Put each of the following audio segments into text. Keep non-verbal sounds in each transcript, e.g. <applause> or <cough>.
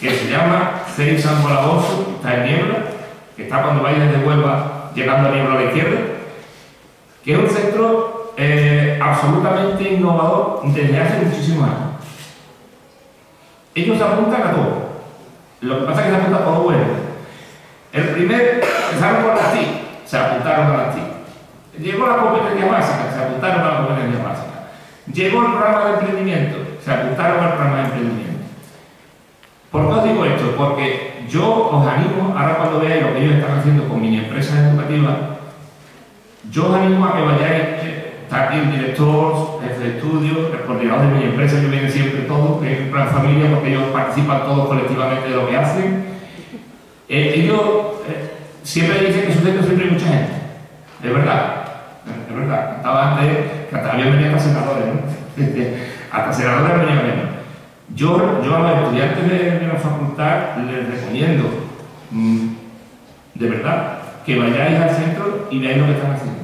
que se llama CEI San está en Niebla, que está cuando vais desde Huelva llegando a Niebla a la izquierda, que es un centro eh, absolutamente innovador desde hace muchísimos años. Ellos se apuntan a todo. Lo que pasa es que se apuntan a todo bueno. El primer, empezaron con las TIC, se apuntaron a las TIC. Llegó la competencia básica, se apuntaron a la competencia básica. Llegó el programa de emprendimiento, se apuntaron al programa de emprendimiento. ¿Por qué os digo esto? Porque yo os animo, ahora cuando veáis lo que ellos están haciendo con mini empresas educativas, yo os animo a que vayáis, está aquí el director, jefe de estudio, el coordinador de mini empresas que vienen siempre todos, que es un plan familia porque ellos participan todos colectivamente de lo que hacen. Eh, ellos eh, siempre dicen que su centro siempre hay mucha gente. Es verdad, es verdad. Estaba antes, que hasta habían venido hasta senadores, ¿no? <laughs> hasta senadores venían menos. Yo, yo a los estudiantes de, la facultad les recomiendo, mm, de verdad, que vayáis al centro y veáis lo que están haciendo.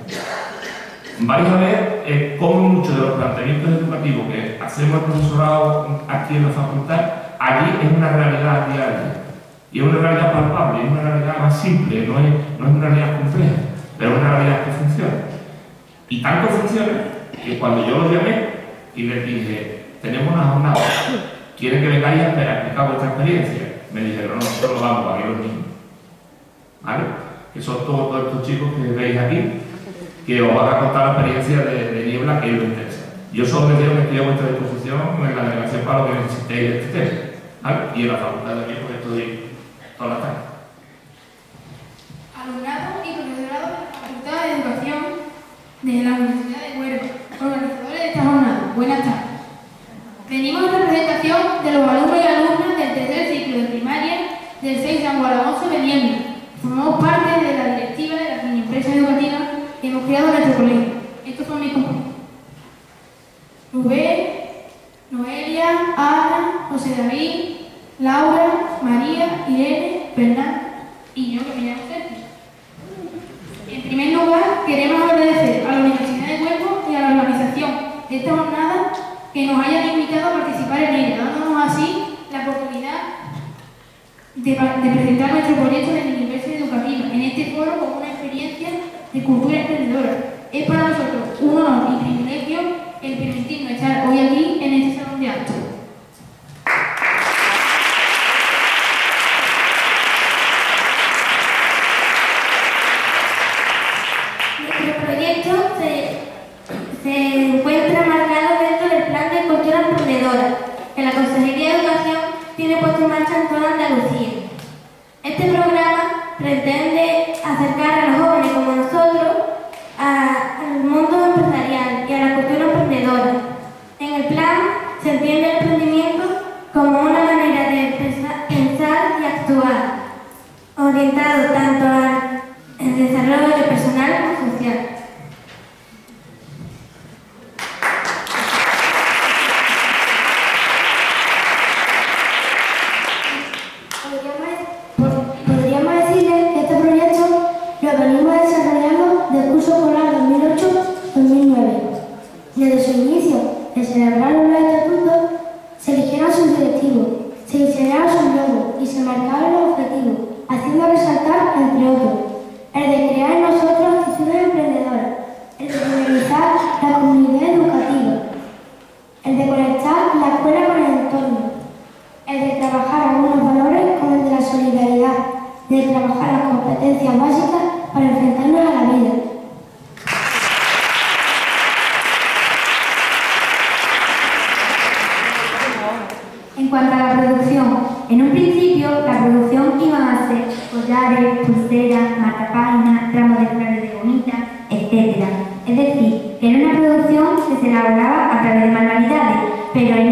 Vais a ver eh, cómo muchos de los planteamientos educativos que hacemos el profesorado aquí en la facultad, allí es una realidad diaria. Y es una realidad palpable, es una realidad más simple, no es, no es una realidad compleja, pero es una realidad que funciona. Y tanto funciona que cuando yo los llamé y les dije, tenemos una jornada ¿Quieren que vengáis a explicar vuestra experiencia? Me dijeron, no, nosotros vamos, aquí los niños. ¿Vale? Que son todos, estos chicos que veis aquí, que os van a contar la experiencia de, Niebla que ellos interesa. Yo solo les digo que estoy a vuestra disposición en la delegación para lo que necesitéis de este tema. ¿vale? Y en la facultad de porque estoy toda la tarde. Alumnado y profesorado de la Facultad de Educación de la Universidad de Huelva, organizadores de esta jornada. Buenas tardes. Venimos en representación de los alumnos y alumnas del tercer ciclo de primaria del 6 San Guadalupe de Niembla. Formamos parte de la directiva de las empresas educativas que hemos creado en nuestro colegio. Estos son mis compañeros. Rubén, Noelia, Ana, José David, Laura, María, Irene, Fernando y yo que me llamo Sergio. En primer lugar, queremos agradecer a la Universidad de Huelva y a la organización de esta jornada que nos hayan invitado a participar en ella, dándonos así la oportunidad de, presentar nuestro proyecto de universidad educativa en este foro como una experiencia de cultura emprendedora. Es para nosotros un honor y privilegio el permitirnos estar hoy aquí en este salón de actos. Nuestro proyecto se, se encuentra marcado dentro del Plan de Cultura Emprendedora que la Consejería de Educación tiene puesto en marcha Este programa pretende manualidades, pero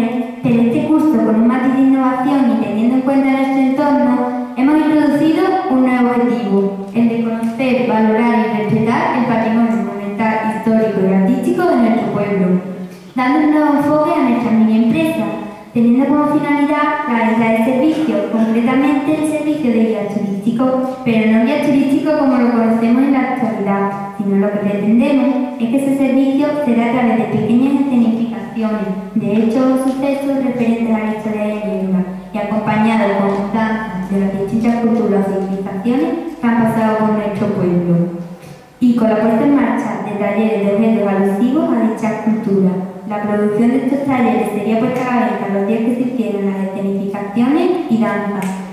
estos talleres se lleva a cabo en los días que se hicieron las escenificaciones y danzas.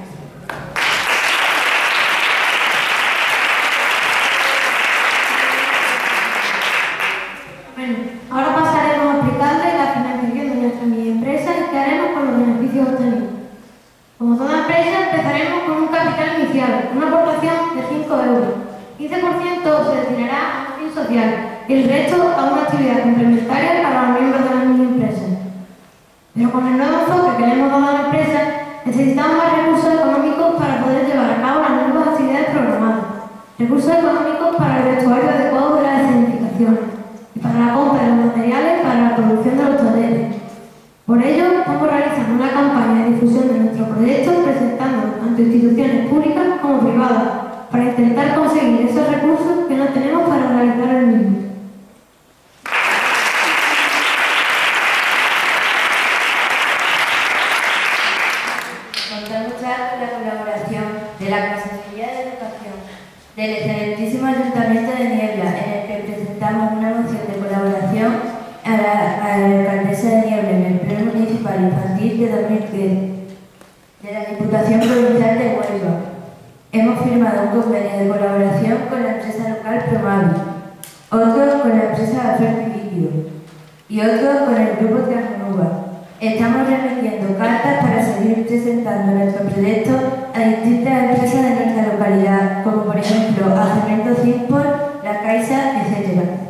Por ello, hemos realizado una campaña de difusión de nuestro proyecto presentando tanto instituciones públicas como privadas para intentar conseguir esos recursos y otro con el grupo Transnuba. Estamos remitiendo cartas para seguir presentando nuestro proyecto a distintas empresas de nuestra localidad, como por ejemplo a Cemento Cimpor, La Caixa, etc.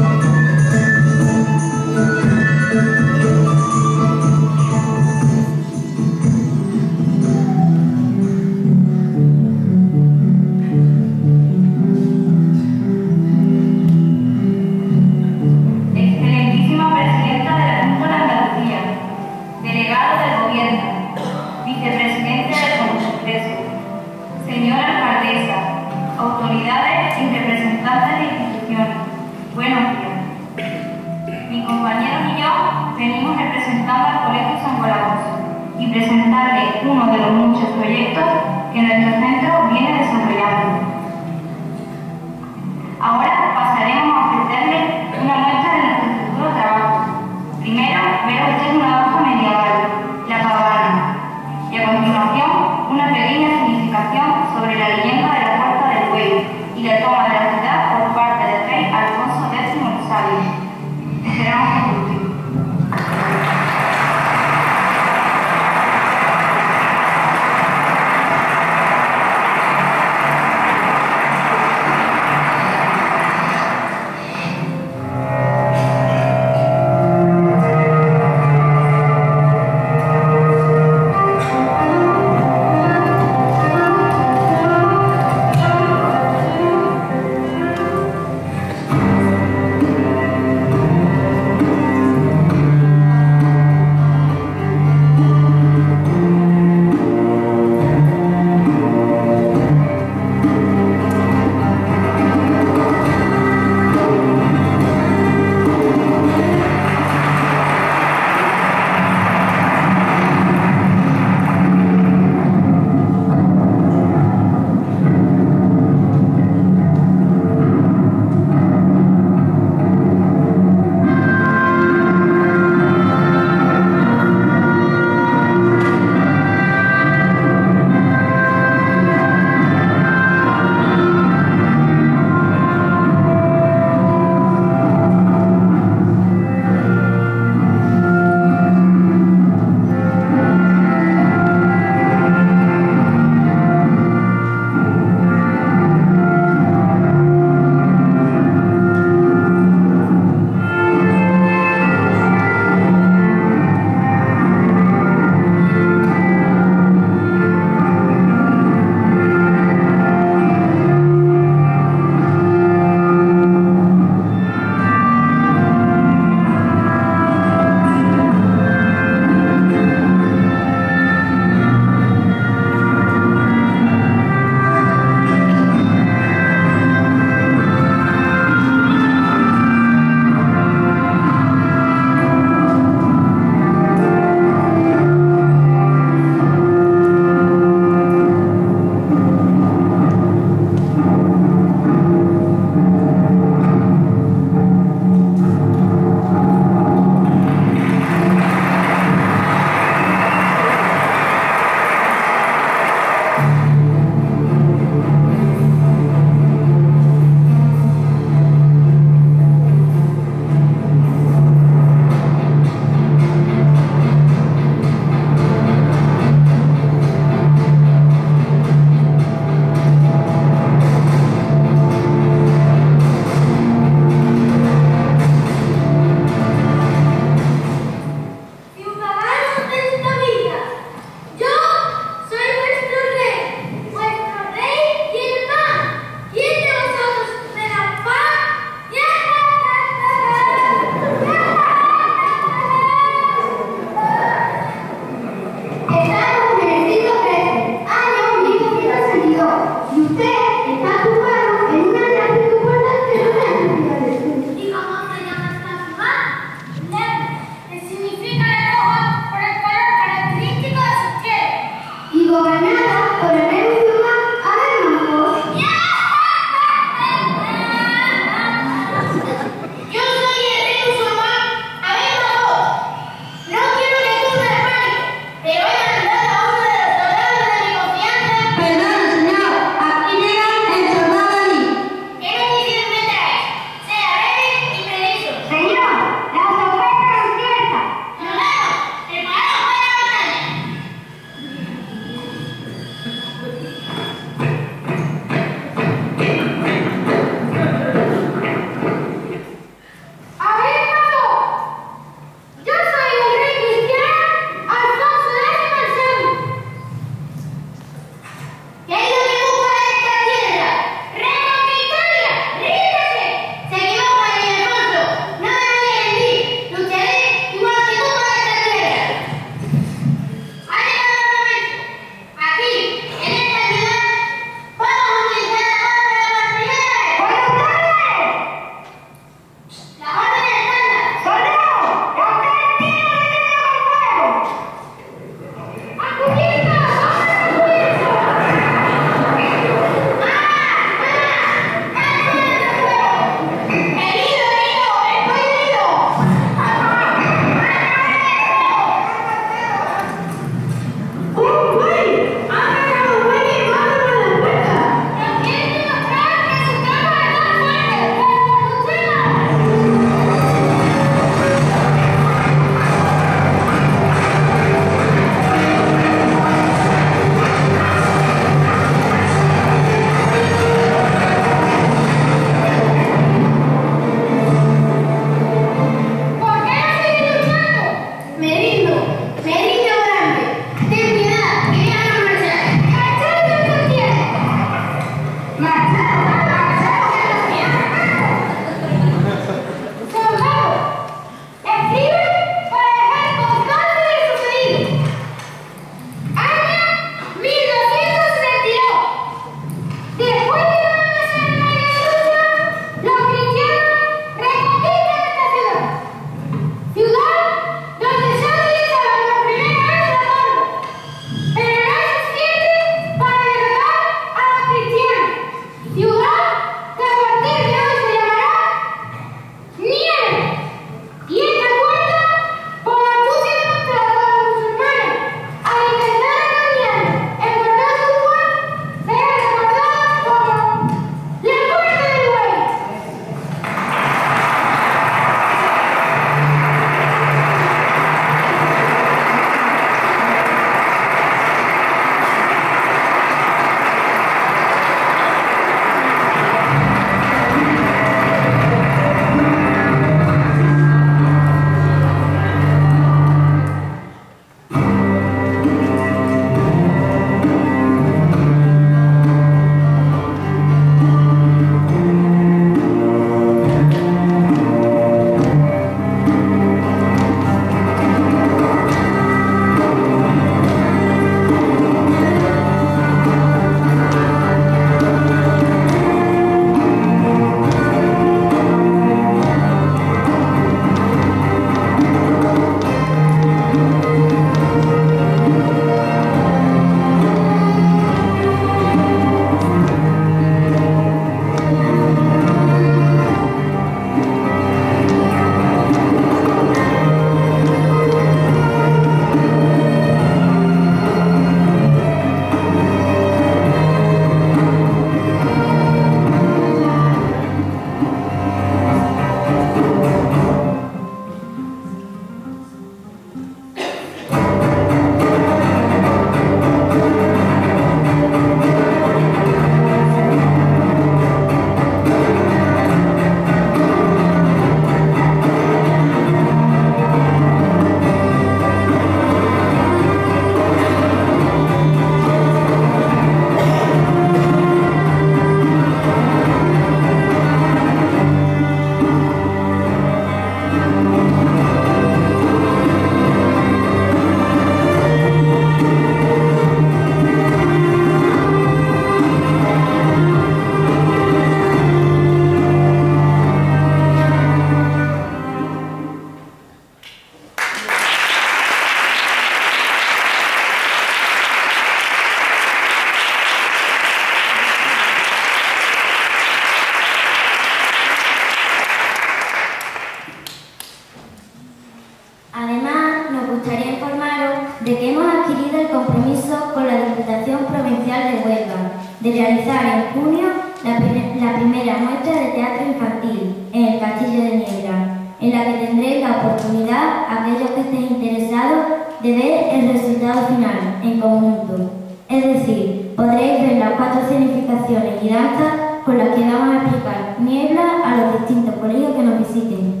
podréis ver las cuatro significaciones y danzas con las que vamos a explicar niebla a los distintos colegios que nos visiten.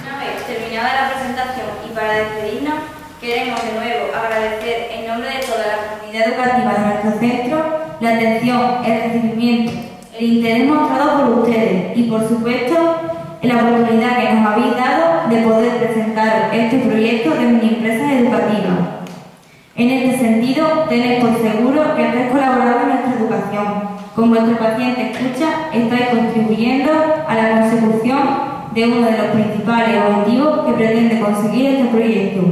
Una vez terminada la presentación y para despedirnos, queremos de nuevo agradecer en nombre de toda la comunidad educativa de nuestro centro la atención, el recibimiento, el interés mostrado por ustedes y por supuesto la oportunidad que nos habéis dado de poder presentar este proyecto de mi empresa educativa. En este sentido, tenéis por seguro que habéis colaborado en nuestra educación. Con vuestro paciente escucha, estáis contribuyendo a la de uno de los principales objetivos que pretende conseguir este proyecto,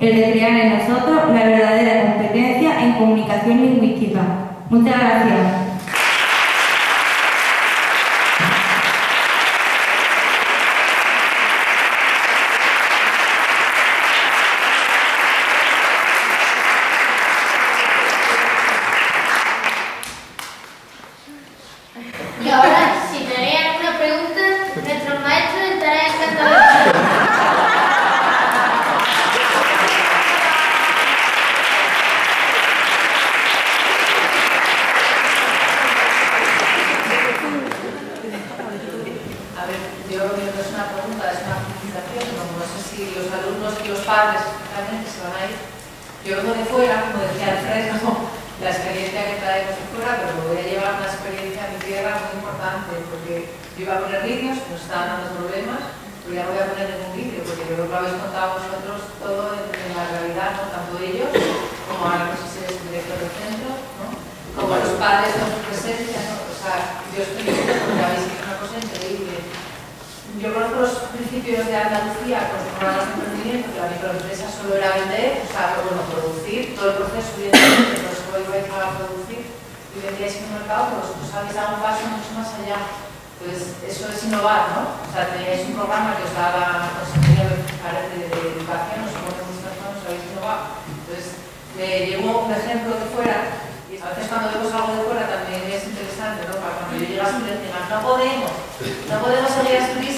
el de crear en nosotros la verdadera competencia en comunicación lingüística. Muchas gracias. si los alumnos y los padres realmente se van a ir. Yo vengo de fuera, como decía Alfredo, <laughs> la experiencia que traemos de fuera, pero voy a llevar una experiencia a mi tierra muy importante, porque yo iba a poner vídeos, no estaban dando problemas, pero ya voy a poner en un vídeo, porque yo creo que lo habéis contado vosotros todo en la realidad, ¿no? tanto ellos como a los seres director del centro, ¿no? como los padres con su presencia, ¿no? o sea, yo estoy viendo porque habéis hecho una cosa increíble yo conozco los principios de Andalucía con los programas de emprendimiento, que la microempresa solo era vender, o sea, bueno, producir, todo el proceso y pero solo iba a producir y vendíais en el mercado, pero vosotros habéis dado un paso mucho más allá. Entonces, eso es innovar, ¿no? O sea, teníais un programa que os daba pues, consejería de, de, de educación, os hemos demostrado que habéis innovado. Entonces, me llegó un ejemplo de fuera, y a veces cuando vemos algo de fuera también es interesante, ¿no? Para cuando yo llegas a un no podemos, no podemos seguir a estudiar